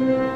Música